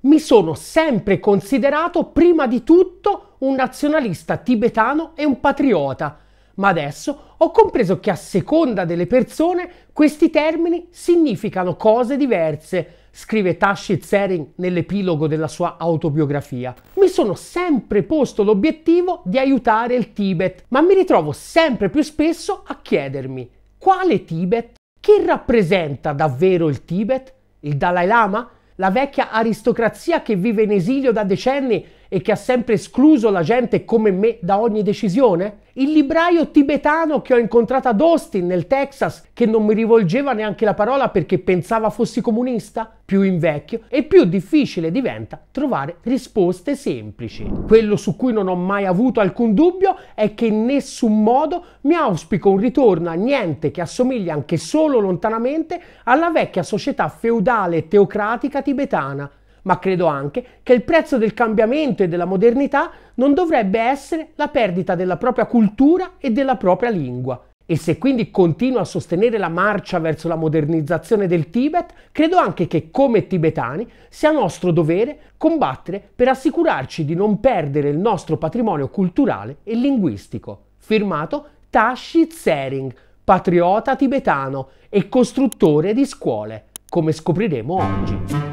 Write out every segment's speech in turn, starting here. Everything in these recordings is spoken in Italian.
mi sono sempre considerato prima di tutto un nazionalista tibetano e un patriota, ma adesso ho compreso che a seconda delle persone questi termini significano cose diverse, scrive Tashi Tsering nell'epilogo della sua autobiografia. Mi sono sempre posto l'obiettivo di aiutare il Tibet, ma mi ritrovo sempre più spesso a chiedermi quale Tibet? Chi rappresenta davvero il Tibet? Il Dalai Lama? La vecchia aristocrazia che vive in esilio da decenni e che ha sempre escluso la gente come me da ogni decisione? Il libraio tibetano che ho incontrato ad Austin nel Texas che non mi rivolgeva neanche la parola perché pensava fossi comunista? Più invecchio e più difficile diventa trovare risposte semplici. Quello su cui non ho mai avuto alcun dubbio è che in nessun modo mi auspico un ritorno a niente che assomiglia anche solo lontanamente alla vecchia società feudale e teocratica tibetana ma credo anche che il prezzo del cambiamento e della modernità non dovrebbe essere la perdita della propria cultura e della propria lingua. E se quindi continuo a sostenere la marcia verso la modernizzazione del Tibet, credo anche che come tibetani sia nostro dovere combattere per assicurarci di non perdere il nostro patrimonio culturale e linguistico. Firmato Tashi Tsering, patriota tibetano e costruttore di scuole, come scopriremo oggi.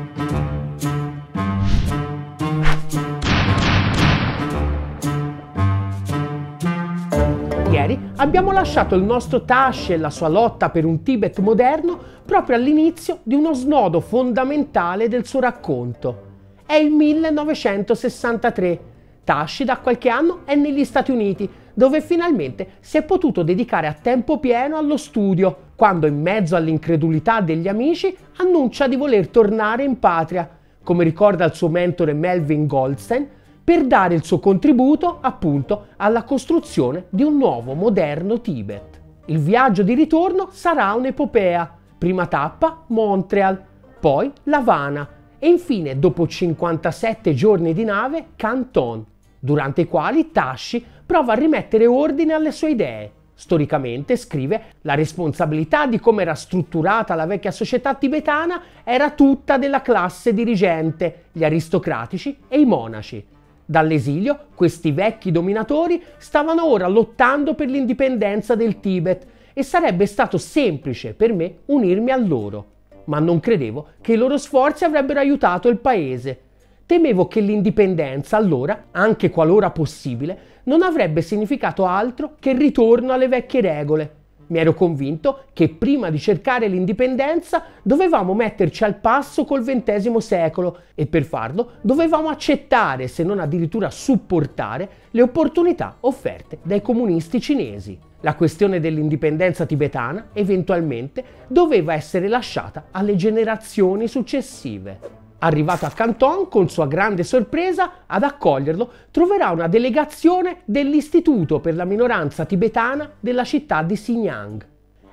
Abbiamo lasciato il nostro Tashi e la sua lotta per un Tibet moderno proprio all'inizio di uno snodo fondamentale del suo racconto. È il 1963. Tashi da qualche anno è negli Stati Uniti, dove finalmente si è potuto dedicare a tempo pieno allo studio, quando in mezzo all'incredulità degli amici annuncia di voler tornare in patria. Come ricorda il suo mentore Melvin Goldstein, per dare il suo contributo appunto alla costruzione di un nuovo moderno Tibet. Il viaggio di ritorno sarà un'epopea. Prima tappa Montreal, poi La Habana e infine dopo 57 giorni di nave Canton, durante i quali Tashi prova a rimettere ordine alle sue idee. Storicamente, scrive, la responsabilità di come era strutturata la vecchia società tibetana era tutta della classe dirigente, gli aristocratici e i monaci. Dall'esilio, questi vecchi dominatori stavano ora lottando per l'indipendenza del Tibet e sarebbe stato semplice per me unirmi a loro. Ma non credevo che i loro sforzi avrebbero aiutato il paese. Temevo che l'indipendenza allora, anche qualora possibile, non avrebbe significato altro che il ritorno alle vecchie regole mi ero convinto che prima di cercare l'indipendenza dovevamo metterci al passo col XX secolo e per farlo dovevamo accettare, se non addirittura supportare, le opportunità offerte dai comunisti cinesi. La questione dell'indipendenza tibetana eventualmente doveva essere lasciata alle generazioni successive. Arrivato a Canton, con sua grande sorpresa, ad accoglierlo troverà una delegazione dell'Istituto per la minoranza tibetana della città di Xinjiang.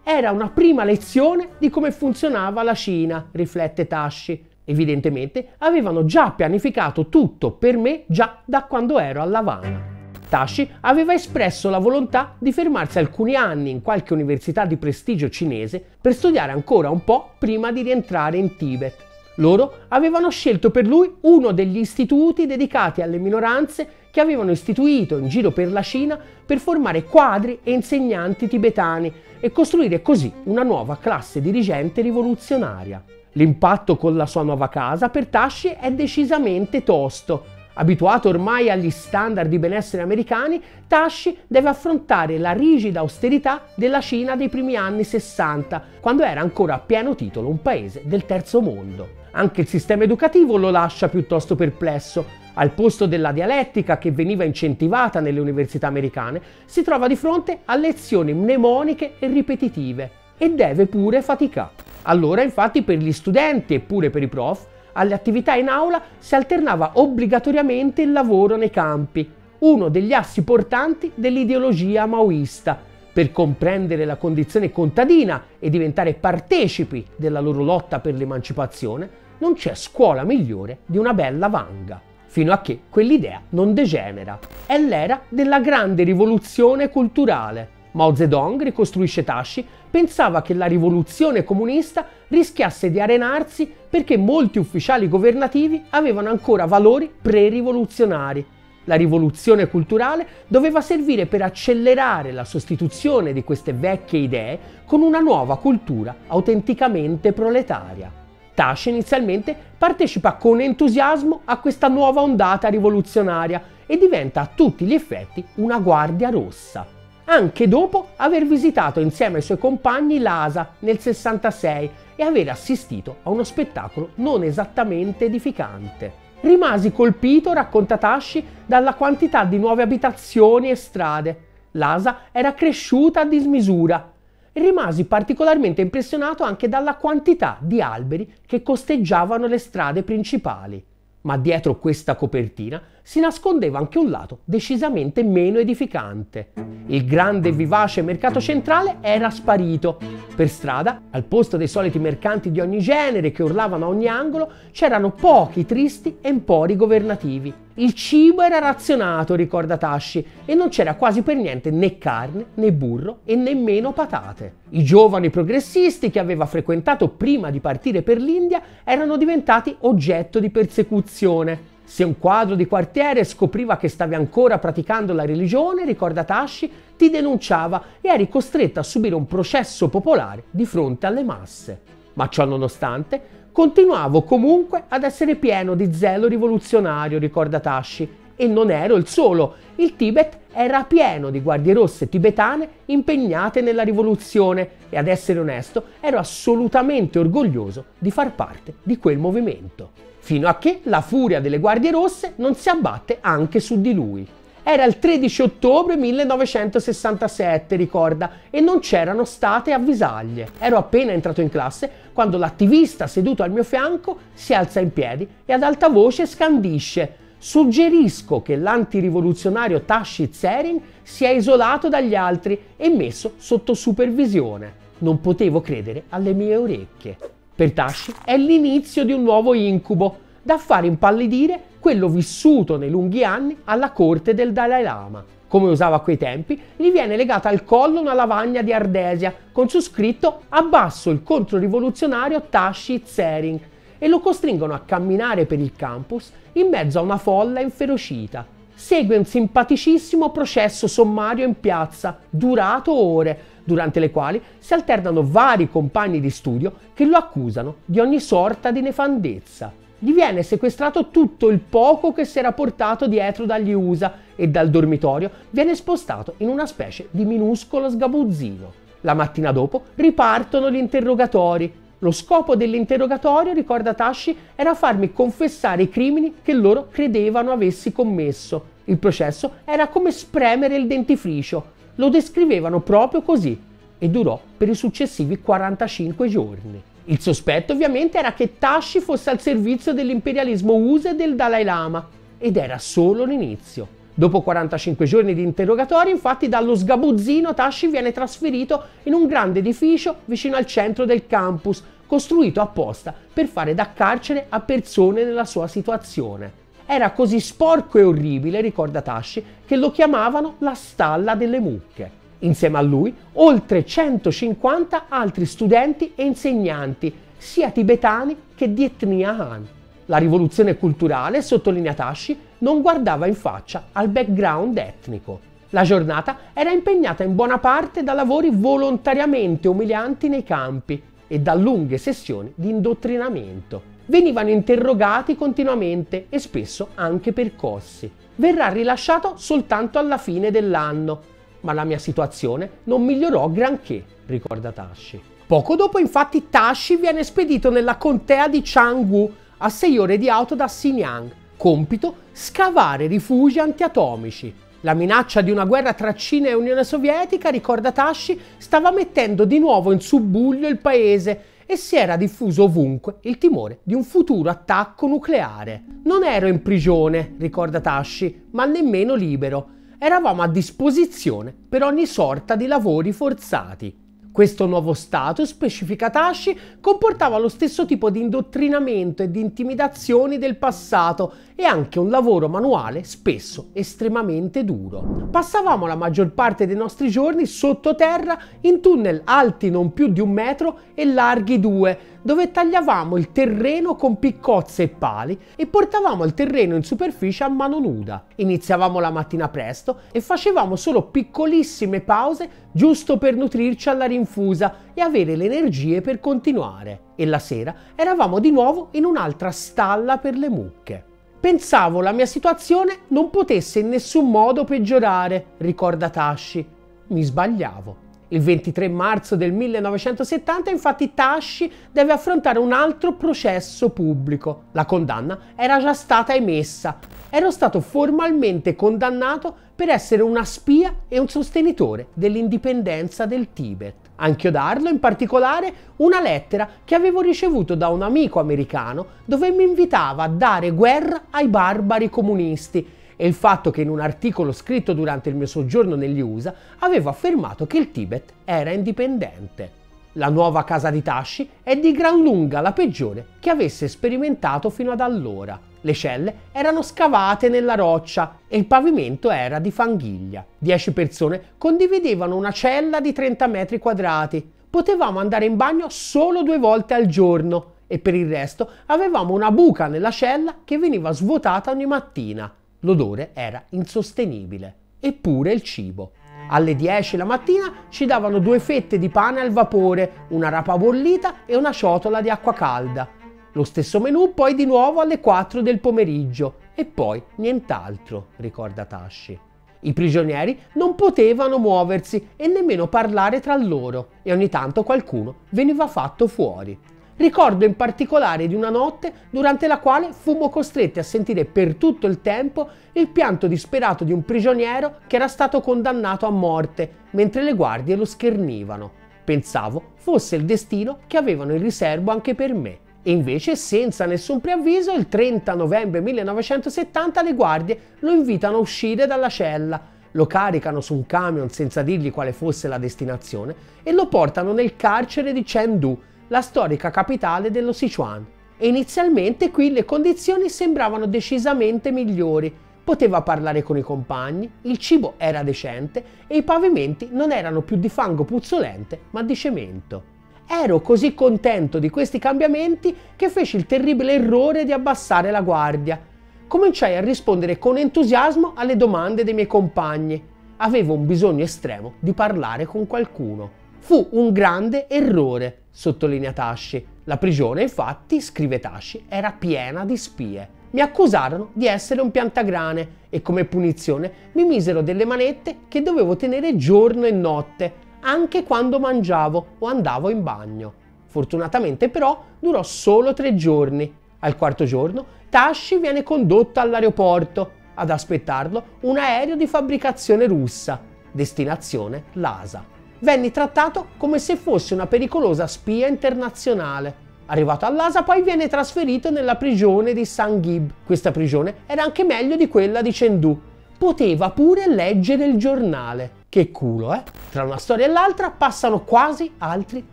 Era una prima lezione di come funzionava la Cina, riflette Tashi. Evidentemente avevano già pianificato tutto per me già da quando ero a Lavana. Tashi aveva espresso la volontà di fermarsi alcuni anni in qualche università di prestigio cinese per studiare ancora un po' prima di rientrare in Tibet. Loro avevano scelto per lui uno degli istituti dedicati alle minoranze che avevano istituito in giro per la Cina per formare quadri e insegnanti tibetani e costruire così una nuova classe dirigente rivoluzionaria. L'impatto con la sua nuova casa per Tashi è decisamente tosto. Abituato ormai agli standard di benessere americani, Tashi deve affrontare la rigida austerità della Cina dei primi anni 60, quando era ancora a pieno titolo un paese del terzo mondo. Anche il sistema educativo lo lascia piuttosto perplesso. Al posto della dialettica che veniva incentivata nelle università americane, si trova di fronte a lezioni mnemoniche e ripetitive e deve pure faticare. Allora, infatti, per gli studenti e pure per i prof, alle attività in aula si alternava obbligatoriamente il lavoro nei campi, uno degli assi portanti dell'ideologia maoista, per comprendere la condizione contadina e diventare partecipi della loro lotta per l'emancipazione, non c'è scuola migliore di una bella vanga, fino a che quell'idea non degenera. È l'era della grande rivoluzione culturale. Mao Zedong, ricostruisce Tashi, pensava che la rivoluzione comunista rischiasse di arenarsi perché molti ufficiali governativi avevano ancora valori pre-rivoluzionari. La rivoluzione culturale doveva servire per accelerare la sostituzione di queste vecchie idee con una nuova cultura autenticamente proletaria. Tashi inizialmente partecipa con entusiasmo a questa nuova ondata rivoluzionaria e diventa a tutti gli effetti una guardia rossa anche dopo aver visitato insieme ai suoi compagni l'ASA nel 66 e aver assistito a uno spettacolo non esattamente edificante. Rimasi colpito, racconta Tashi, dalla quantità di nuove abitazioni e strade. L'ASA era cresciuta a dismisura. Rimasi particolarmente impressionato anche dalla quantità di alberi che costeggiavano le strade principali. Ma dietro questa copertina si nascondeva anche un lato decisamente meno edificante. Il grande e vivace mercato centrale era sparito. Per strada, al posto dei soliti mercanti di ogni genere che urlavano a ogni angolo, c'erano pochi tristi empori governativi. Il cibo era razionato, ricorda Tashi, e non c'era quasi per niente né carne, né burro e nemmeno patate. I giovani progressisti che aveva frequentato prima di partire per l'India erano diventati oggetto di persecuzione. Se un quadro di quartiere scopriva che stavi ancora praticando la religione, ricorda Tashi, ti denunciava e eri costretto a subire un processo popolare di fronte alle masse. Ma ciò nonostante, Continuavo comunque ad essere pieno di zelo rivoluzionario, ricorda Tashi, e non ero il solo. Il Tibet era pieno di guardie rosse tibetane impegnate nella rivoluzione e ad essere onesto ero assolutamente orgoglioso di far parte di quel movimento. Fino a che la furia delle guardie rosse non si abbatte anche su di lui. Era il 13 ottobre 1967, ricorda, e non c'erano state avvisaglie. Ero appena entrato in classe quando l'attivista seduto al mio fianco si alza in piedi e ad alta voce scandisce Suggerisco che l'antirivoluzionario Tashi Tsering sia isolato dagli altri e messo sotto supervisione. Non potevo credere alle mie orecchie. Per Tashi è l'inizio di un nuovo incubo, da far impallidire quello vissuto nei lunghi anni alla corte del Dalai Lama. Come usava a quei tempi, gli viene legata al collo una lavagna di ardesia con su scritto Abbasso il controrivoluzionario Tashi Tsering e lo costringono a camminare per il campus in mezzo a una folla inferocita. Segue un simpaticissimo processo sommario in piazza, durato ore, durante le quali si alternano vari compagni di studio che lo accusano di ogni sorta di nefandezza gli viene sequestrato tutto il poco che si era portato dietro dagli USA e dal dormitorio viene spostato in una specie di minuscolo sgabuzzino. La mattina dopo ripartono gli interrogatori. Lo scopo dell'interrogatorio, ricorda Tashi, era farmi confessare i crimini che loro credevano avessi commesso. Il processo era come spremere il dentifricio. Lo descrivevano proprio così e durò per i successivi 45 giorni. Il sospetto ovviamente era che Tashi fosse al servizio dell'imperialismo USA e del Dalai Lama ed era solo l'inizio. Dopo 45 giorni di interrogatori, infatti, dallo sgabuzzino Tashi viene trasferito in un grande edificio vicino al centro del campus, costruito apposta per fare da carcere a persone nella sua situazione. Era così sporco e orribile, ricorda Tashi, che lo chiamavano la stalla delle mucche. Insieme a lui oltre 150 altri studenti e insegnanti, sia tibetani che di etnia Han. La rivoluzione culturale, sottolinea Tashi, non guardava in faccia al background etnico. La giornata era impegnata in buona parte da lavori volontariamente umilianti nei campi e da lunghe sessioni di indottrinamento. Venivano interrogati continuamente e spesso anche percossi. Verrà rilasciato soltanto alla fine dell'anno, ma la mia situazione non migliorò granché, ricorda Tashi. Poco dopo infatti Tashi viene spedito nella contea di Changwu a 6 ore di auto da Xinjiang. Compito scavare rifugi antiatomici. La minaccia di una guerra tra Cina e Unione Sovietica, ricorda Tashi, stava mettendo di nuovo in subbuglio il paese e si era diffuso ovunque il timore di un futuro attacco nucleare. Non ero in prigione, ricorda Tashi, ma nemmeno libero eravamo a disposizione per ogni sorta di lavori forzati. Questo nuovo status, specifica Tashi, comportava lo stesso tipo di indottrinamento e di intimidazioni del passato e anche un lavoro manuale spesso estremamente duro. Passavamo la maggior parte dei nostri giorni sottoterra in tunnel alti non più di un metro e larghi due, dove tagliavamo il terreno con piccozze e pali e portavamo il terreno in superficie a mano nuda. Iniziavamo la mattina presto e facevamo solo piccolissime pause giusto per nutrirci alla rinfusa e avere le energie per continuare. E la sera eravamo di nuovo in un'altra stalla per le mucche. Pensavo la mia situazione non potesse in nessun modo peggiorare, ricorda Tashi. Mi sbagliavo. Il 23 marzo del 1970 infatti Tashi deve affrontare un altro processo pubblico. La condanna era già stata emessa. Ero stato formalmente condannato per essere una spia e un sostenitore dell'indipendenza del Tibet. A inchiodarlo in particolare una lettera che avevo ricevuto da un amico americano dove mi invitava a dare guerra ai barbari comunisti e il fatto che in un articolo scritto durante il mio soggiorno negli USA avevo affermato che il Tibet era indipendente. La nuova casa di Tashi è di gran lunga la peggiore che avesse sperimentato fino ad allora. Le celle erano scavate nella roccia e il pavimento era di fanghiglia. Dieci persone condividevano una cella di 30 metri quadrati. Potevamo andare in bagno solo due volte al giorno e per il resto avevamo una buca nella cella che veniva svuotata ogni mattina. L'odore era insostenibile. Eppure il cibo. Alle 10 la mattina ci davano due fette di pane al vapore, una rapa bollita e una ciotola di acqua calda. Lo stesso menù poi di nuovo alle 4 del pomeriggio e poi nient'altro, ricorda Tashi. I prigionieri non potevano muoversi e nemmeno parlare tra loro e ogni tanto qualcuno veniva fatto fuori. Ricordo in particolare di una notte durante la quale fummo costretti a sentire per tutto il tempo il pianto disperato di un prigioniero che era stato condannato a morte, mentre le guardie lo schernivano. Pensavo fosse il destino che avevano in riservo anche per me. E invece, senza nessun preavviso, il 30 novembre 1970 le guardie lo invitano a uscire dalla cella, lo caricano su un camion senza dirgli quale fosse la destinazione e lo portano nel carcere di Chengdu, la storica capitale dello Sichuan. E inizialmente qui le condizioni sembravano decisamente migliori. Poteva parlare con i compagni, il cibo era decente e i pavimenti non erano più di fango puzzolente, ma di cemento. Ero così contento di questi cambiamenti che feci il terribile errore di abbassare la guardia. Cominciai a rispondere con entusiasmo alle domande dei miei compagni. Avevo un bisogno estremo di parlare con qualcuno. Fu un grande errore, sottolinea Tashi. La prigione, infatti, scrive Tashi, era piena di spie. Mi accusarono di essere un piantagrane e come punizione mi misero delle manette che dovevo tenere giorno e notte, anche quando mangiavo o andavo in bagno. Fortunatamente però durò solo tre giorni. Al quarto giorno Tashi viene condotto all'aeroporto. Ad aspettarlo un aereo di fabbricazione russa, destinazione Lhasa venni trattato come se fosse una pericolosa spia internazionale. Arrivato all'Asa poi viene trasferito nella prigione di Sangib. Questa prigione era anche meglio di quella di Chengdu. Poteva pure leggere il giornale. Che culo, eh? Tra una storia e l'altra passano quasi altri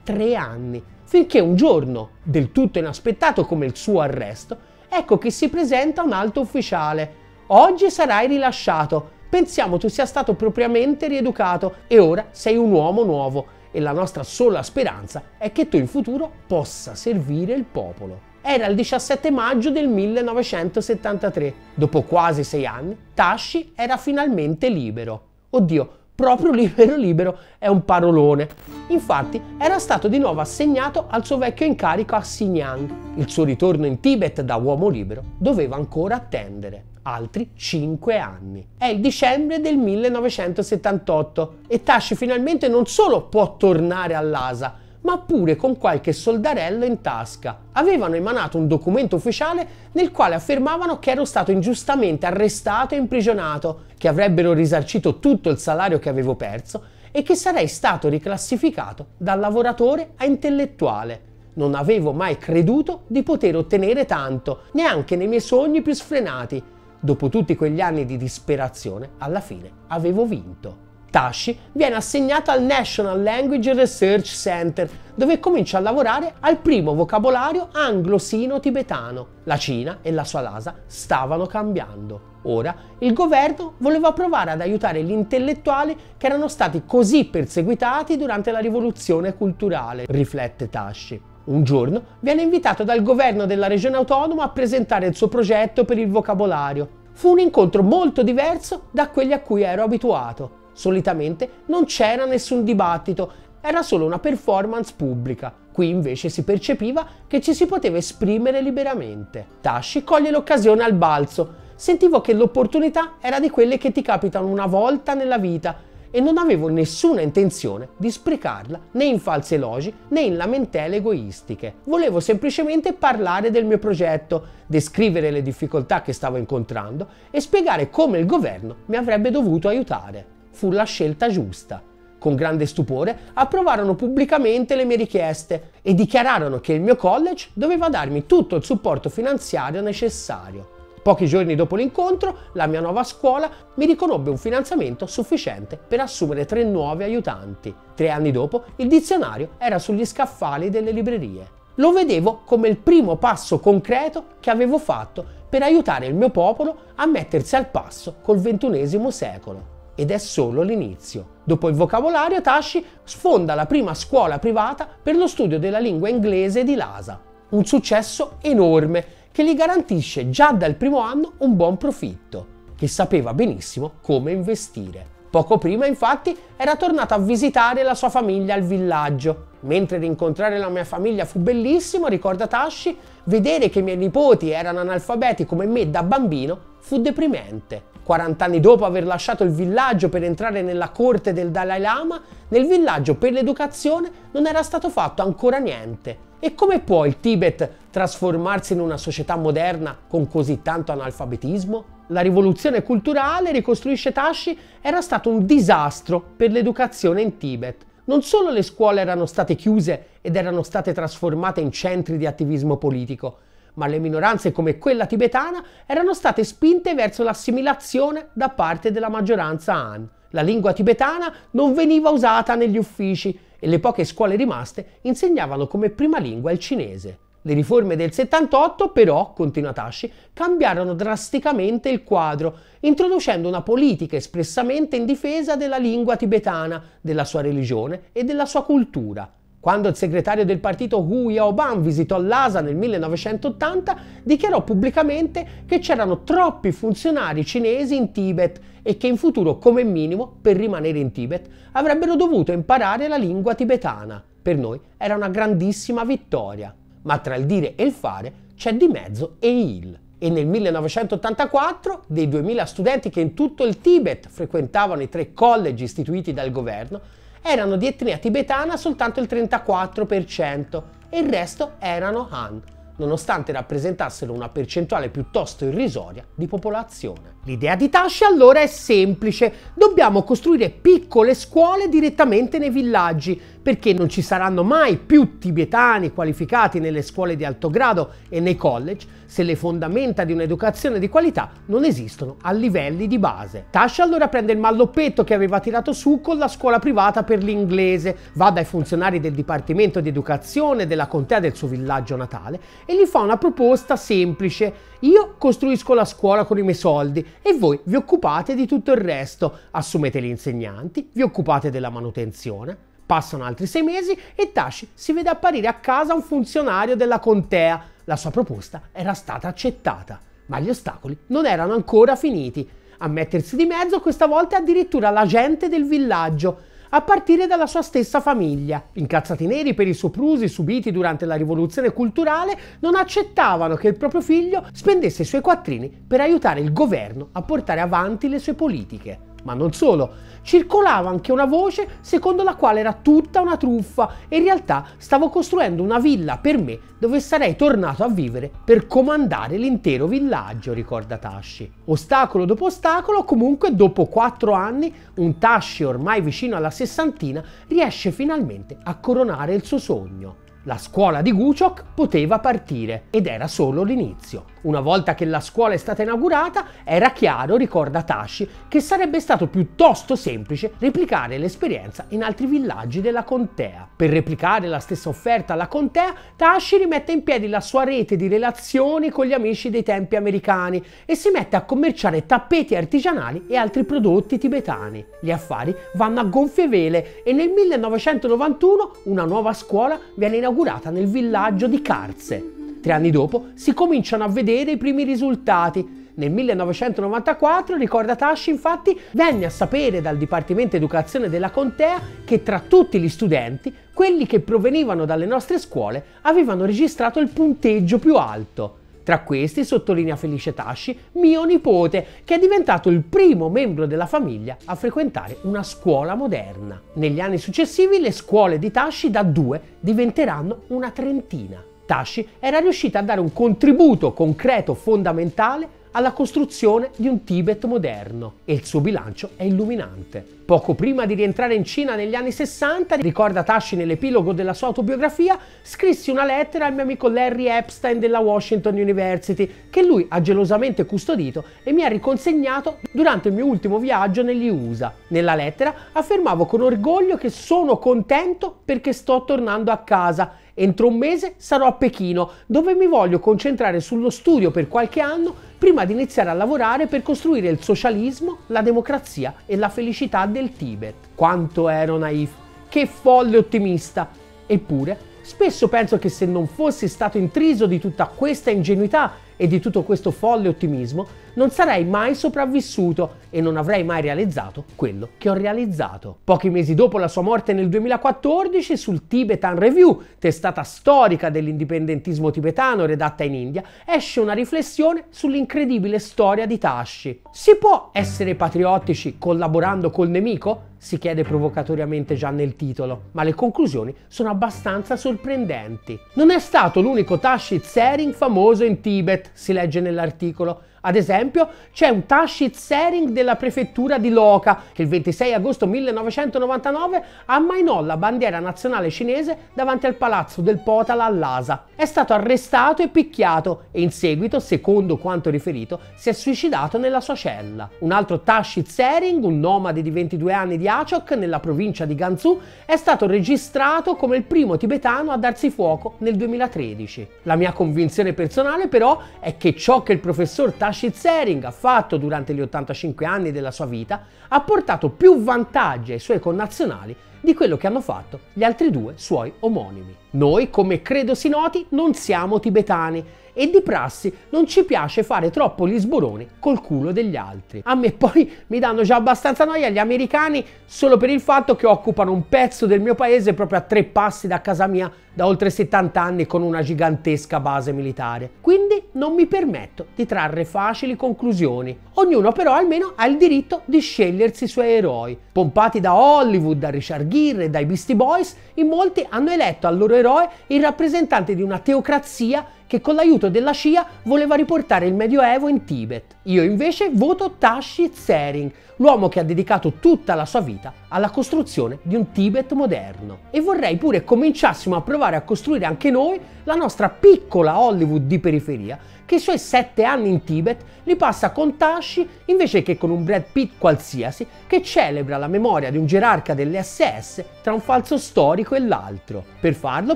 tre anni, finché un giorno, del tutto inaspettato come il suo arresto, ecco che si presenta un alto ufficiale. Oggi sarai rilasciato, Pensiamo tu sia stato propriamente rieducato e ora sei un uomo nuovo e la nostra sola speranza è che tu in futuro possa servire il popolo. Era il 17 maggio del 1973. Dopo quasi sei anni, Tashi era finalmente libero. Oddio, proprio libero libero è un parolone. Infatti era stato di nuovo assegnato al suo vecchio incarico a Xinjiang. Il suo ritorno in Tibet da uomo libero doveva ancora attendere altri 5 anni. È il dicembre del 1978 e Tashi finalmente non solo può tornare all'ASA, ma pure con qualche soldarello in tasca. Avevano emanato un documento ufficiale nel quale affermavano che ero stato ingiustamente arrestato e imprigionato, che avrebbero risarcito tutto il salario che avevo perso e che sarei stato riclassificato da lavoratore a intellettuale. Non avevo mai creduto di poter ottenere tanto, neanche nei miei sogni più sfrenati, dopo tutti quegli anni di disperazione, alla fine avevo vinto. Tashi viene assegnato al National Language Research Center, dove comincia a lavorare al primo vocabolario anglo-sino-tibetano. La Cina e la sua Lhasa stavano cambiando. Ora il governo voleva provare ad aiutare gli intellettuali che erano stati così perseguitati durante la rivoluzione culturale, riflette Tashi. Un giorno viene invitato dal governo della regione autonoma a presentare il suo progetto per il vocabolario. Fu un incontro molto diverso da quelli a cui ero abituato. Solitamente non c'era nessun dibattito, era solo una performance pubblica. Qui invece si percepiva che ci si poteva esprimere liberamente. Tashi coglie l'occasione al balzo. Sentivo che l'opportunità era di quelle che ti capitano una volta nella vita e non avevo nessuna intenzione di sprecarla né in falsi elogi né in lamentele egoistiche. Volevo semplicemente parlare del mio progetto, descrivere le difficoltà che stavo incontrando e spiegare come il governo mi avrebbe dovuto aiutare. Fu la scelta giusta. Con grande stupore approvarono pubblicamente le mie richieste e dichiararono che il mio college doveva darmi tutto il supporto finanziario necessario. Pochi giorni dopo l'incontro, la mia nuova scuola mi riconobbe un finanziamento sufficiente per assumere tre nuovi aiutanti. Tre anni dopo, il dizionario era sugli scaffali delle librerie. Lo vedevo come il primo passo concreto che avevo fatto per aiutare il mio popolo a mettersi al passo col XXI secolo. Ed è solo l'inizio. Dopo il vocabolario, Tashi sfonda la prima scuola privata per lo studio della lingua inglese di Lhasa. Un successo enorme che gli garantisce già dal primo anno un buon profitto, che sapeva benissimo come investire. Poco prima, infatti, era tornato a visitare la sua famiglia al villaggio. Mentre rincontrare la mia famiglia fu bellissimo, ricorda Tashi, vedere che i miei nipoti erano analfabeti come me da bambino fu deprimente. 40 anni dopo aver lasciato il villaggio per entrare nella corte del Dalai Lama, nel villaggio per l'educazione non era stato fatto ancora niente e come può il Tibet trasformarsi in una società moderna con così tanto analfabetismo? La rivoluzione culturale, ricostruisce Tashi, era stato un disastro per l'educazione in Tibet. Non solo le scuole erano state chiuse ed erano state trasformate in centri di attivismo politico, ma le minoranze come quella tibetana erano state spinte verso l'assimilazione da parte della maggioranza Han. La lingua tibetana non veniva usata negli uffici e le poche scuole rimaste insegnavano come prima lingua il cinese. Le riforme del 78 però, continua Tashi, cambiarono drasticamente il quadro, introducendo una politica espressamente in difesa della lingua tibetana, della sua religione e della sua cultura. Quando il segretario del partito Hu Yaoban visitò Lhasa nel 1980, dichiarò pubblicamente che c'erano troppi funzionari cinesi in Tibet e che in futuro, come minimo, per rimanere in Tibet, avrebbero dovuto imparare la lingua tibetana. Per noi era una grandissima vittoria. Ma tra il dire e il fare c'è di mezzo e il. E nel 1984, dei 2000 studenti che in tutto il Tibet frequentavano i tre college istituiti dal governo, erano di etnia tibetana soltanto il 34% e il resto erano Han, nonostante rappresentassero una percentuale piuttosto irrisoria di popolazione. L'idea di Tashi allora è semplice, dobbiamo costruire piccole scuole direttamente nei villaggi, perché non ci saranno mai più tibetani qualificati nelle scuole di alto grado e nei college se le fondamenta di un'educazione di qualità non esistono a livelli di base. Tasha allora prende il malloppetto che aveva tirato su con la scuola privata per l'inglese, va dai funzionari del Dipartimento di Educazione della contea del suo villaggio natale e gli fa una proposta semplice. Io costruisco la scuola con i miei soldi e voi vi occupate di tutto il resto. Assumete gli insegnanti, vi occupate della manutenzione. Passano altri sei mesi e Tashi si vede apparire a casa un funzionario della contea. La sua proposta era stata accettata, ma gli ostacoli non erano ancora finiti. A mettersi di mezzo questa volta è addirittura la gente del villaggio, a partire dalla sua stessa famiglia. Incazzati neri per i soprusi subiti durante la rivoluzione culturale, non accettavano che il proprio figlio spendesse i suoi quattrini per aiutare il governo a portare avanti le sue politiche. Ma non solo, circolava anche una voce secondo la quale era tutta una truffa e in realtà stavo costruendo una villa per me dove sarei tornato a vivere per comandare l'intero villaggio, ricorda Tashi. Ostacolo dopo ostacolo, comunque dopo quattro anni, un Tashi ormai vicino alla sessantina riesce finalmente a coronare il suo sogno. La scuola di Guciok poteva partire ed era solo l'inizio. Una volta che la scuola è stata inaugurata, era chiaro, ricorda Tashi, che sarebbe stato piuttosto semplice replicare l'esperienza in altri villaggi della contea. Per replicare la stessa offerta alla contea, Tashi rimette in piedi la sua rete di relazioni con gli amici dei tempi americani e si mette a commerciare tappeti artigianali e altri prodotti tibetani. Gli affari vanno a gonfie vele e nel 1991 una nuova scuola viene inaugurata nel villaggio di Karze. Tre anni dopo si cominciano a vedere i primi risultati. Nel 1994, ricorda Tashi, infatti, venne a sapere dal Dipartimento Educazione della Contea che tra tutti gli studenti, quelli che provenivano dalle nostre scuole avevano registrato il punteggio più alto. Tra questi, sottolinea Felice Tashi, mio nipote, che è diventato il primo membro della famiglia a frequentare una scuola moderna. Negli anni successivi le scuole di Tashi da due diventeranno una trentina. Tashi era riuscita a dare un contributo concreto fondamentale alla costruzione di un Tibet moderno e il suo bilancio è illuminante. Poco prima di rientrare in Cina negli anni 60, ricorda Tashi nell'epilogo della sua autobiografia, scrissi una lettera al mio amico Larry Epstein della Washington University che lui ha gelosamente custodito e mi ha riconsegnato durante il mio ultimo viaggio negli USA. Nella lettera affermavo con orgoglio che sono contento perché sto tornando a casa Entro un mese sarò a Pechino, dove mi voglio concentrare sullo studio per qualche anno prima di iniziare a lavorare per costruire il socialismo, la democrazia e la felicità del Tibet. Quanto ero naif, che folle ottimista! Eppure, spesso penso che se non fossi stato intriso di tutta questa ingenuità e di tutto questo folle ottimismo, non sarei mai sopravvissuto e non avrei mai realizzato quello che ho realizzato. Pochi mesi dopo la sua morte nel 2014, sul Tibetan Review, testata storica dell'indipendentismo tibetano redatta in India, esce una riflessione sull'incredibile storia di Tashi. Si può essere patriottici collaborando col nemico? si chiede provocatoriamente già nel titolo, ma le conclusioni sono abbastanza sorprendenti. Non è stato l'unico Tashi Tsering famoso in Tibet, si legge nell'articolo. Ad esempio, c'è un Tashit Sering della prefettura di Loka che il 26 agosto 1999 ammainò la bandiera nazionale cinese davanti al palazzo del Potala a Lhasa. È stato arrestato e picchiato e in seguito, secondo quanto riferito, si è suicidato nella sua cella. Un altro Tashit Sering, un nomade di 22 anni di Achok nella provincia di Gansu, è stato registrato come il primo tibetano a darsi fuoco nel 2013. La mia convinzione personale però è che ciò che il professor Tashit Rashid Sering ha fatto durante gli 85 anni della sua vita ha portato più vantaggi ai suoi connazionali di quello che hanno fatto gli altri due suoi omonimi. Noi, come credo si noti, non siamo tibetani e di prassi non ci piace fare troppo gli sboroni col culo degli altri. A me poi mi danno già abbastanza noia gli americani solo per il fatto che occupano un pezzo del mio paese proprio a tre passi da casa mia da oltre 70 anni con una gigantesca base militare. Quindi non mi permetto di trarre facili conclusioni. Ognuno però almeno ha il diritto di scegliersi i suoi eroi. Pompati da Hollywood, da Richard Gere e dai Beastie Boys, in molti hanno eletto al loro eroe il rappresentante di una teocrazia che con l'aiuto della CIA voleva riportare il Medioevo in Tibet. Io invece voto Tashi Tsering, l'uomo che ha dedicato tutta la sua vita alla costruzione di un Tibet moderno. E vorrei pure cominciassimo a provare a costruire anche noi la nostra piccola Hollywood di periferia, che i suoi sette anni in Tibet li passa con Tashi invece che con un Brad Pitt qualsiasi che celebra la memoria di un gerarca delle SS tra un falso storico e l'altro. Per farlo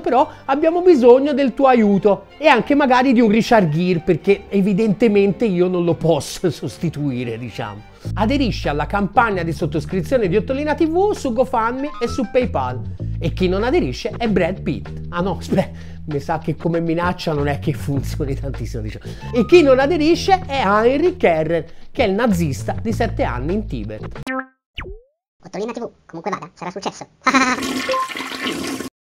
però abbiamo bisogno del tuo aiuto e anche magari di un Richard Gere perché evidentemente io non lo posso sostituire, diciamo. Aderisci alla campagna di sottoscrizione di Ottolina TV su GoFundMe e su PayPal. E chi non aderisce è Brad Pitt. Ah no, aspetta, mi sa che come minaccia non è che funzioni tantissimo. Diciamo. E chi non aderisce è Heinrich Kerrer, che è il nazista di 7 anni in Tibet. Ottolina TV, comunque vada, sarà successo.